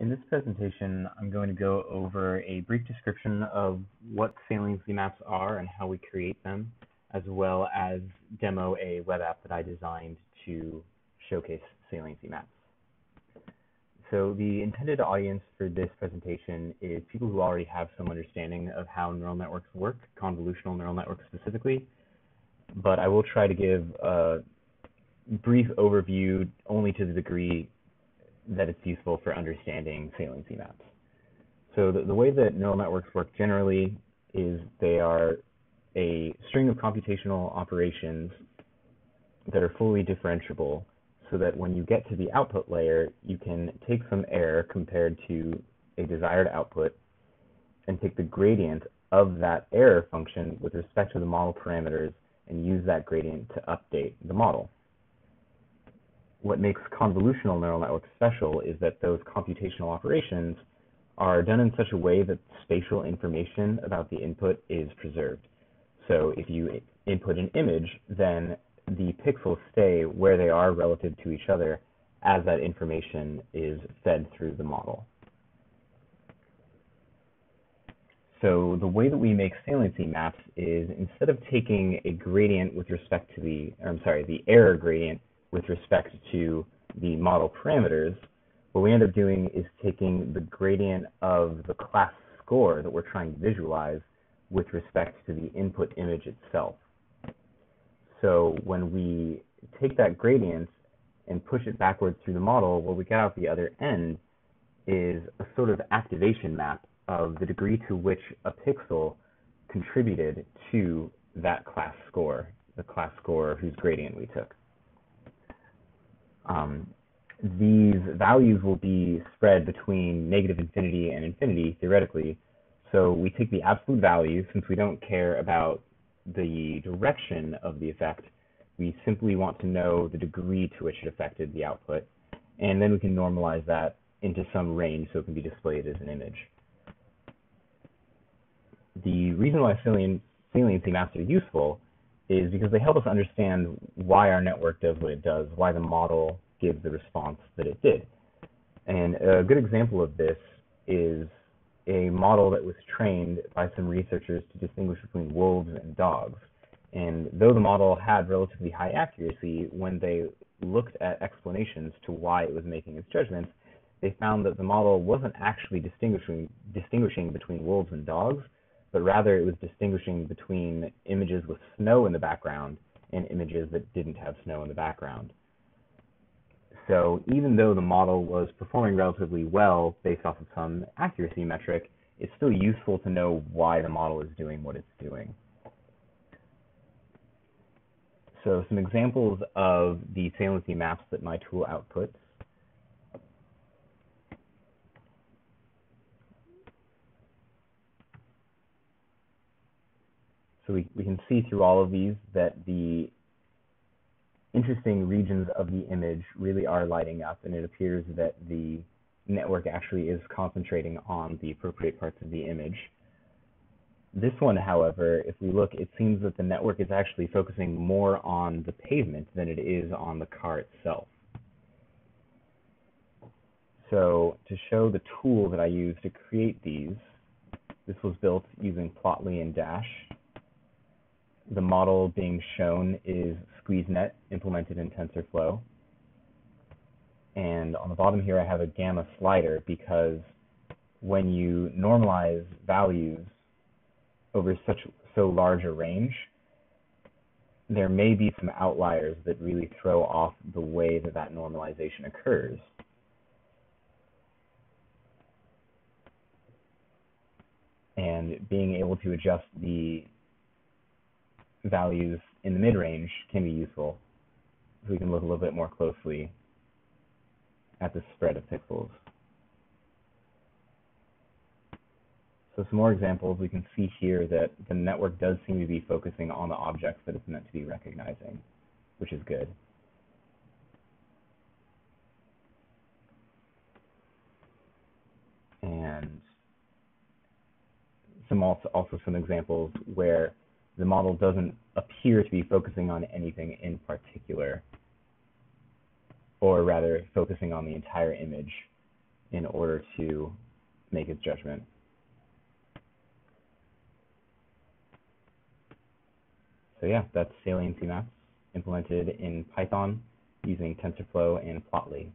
In this presentation, I'm going to go over a brief description of what saliency maps are and how we create them, as well as demo a web app that I designed to showcase saliency maps. So the intended audience for this presentation is people who already have some understanding of how neural networks work, convolutional neural networks specifically, but I will try to give a brief overview only to the degree that it's useful for understanding saliency maps. So the, the way that neural networks work generally is they are a string of computational operations that are fully differentiable so that when you get to the output layer, you can take some error compared to a desired output and take the gradient of that error function with respect to the model parameters and use that gradient to update the model what makes convolutional neural networks special is that those computational operations are done in such a way that spatial information about the input is preserved. So if you input an image, then the pixels stay where they are relative to each other as that information is fed through the model. So the way that we make saliency maps is instead of taking a gradient with respect to the, I'm sorry, the error gradient with respect to the model parameters, what we end up doing is taking the gradient of the class score that we're trying to visualize with respect to the input image itself. So when we take that gradient and push it backwards through the model, what we get out the other end is a sort of activation map of the degree to which a pixel contributed to that class score, the class score whose gradient we took um, these values will be spread between negative infinity and infinity, theoretically. So we take the absolute value, since we don't care about the direction of the effect, we simply want to know the degree to which it affected the output, and then we can normalize that into some range so it can be displayed as an image. The reason why saliency maps are useful is because they help us understand why our network does what it does, why the model gives the response that it did. And a good example of this is a model that was trained by some researchers to distinguish between wolves and dogs. And though the model had relatively high accuracy, when they looked at explanations to why it was making its judgments, they found that the model wasn't actually distinguishing, distinguishing between wolves and dogs, but rather it was distinguishing between images with snow in the background and images that didn't have snow in the background. So even though the model was performing relatively well based off of some accuracy metric, it's still useful to know why the model is doing what it's doing. So some examples of the saliency maps that my tool outputs So we, we can see through all of these that the interesting regions of the image really are lighting up, and it appears that the network actually is concentrating on the appropriate parts of the image. This one, however, if we look, it seems that the network is actually focusing more on the pavement than it is on the car itself. So to show the tool that I used to create these, this was built using Plotly and Dash the model being shown is SqueezeNet implemented in TensorFlow. And on the bottom here, I have a gamma slider because when you normalize values over such so large a range, there may be some outliers that really throw off the way that that normalization occurs. And being able to adjust the values in the mid-range can be useful. So we can look a little bit more closely at the spread of pixels. So some more examples, we can see here that the network does seem to be focusing on the objects that it's meant to be recognizing, which is good. And some also, also some examples where the model doesn't appear to be focusing on anything in particular, or rather focusing on the entire image in order to make its judgment. So yeah, that's saliency maps implemented in Python using TensorFlow and Plotly.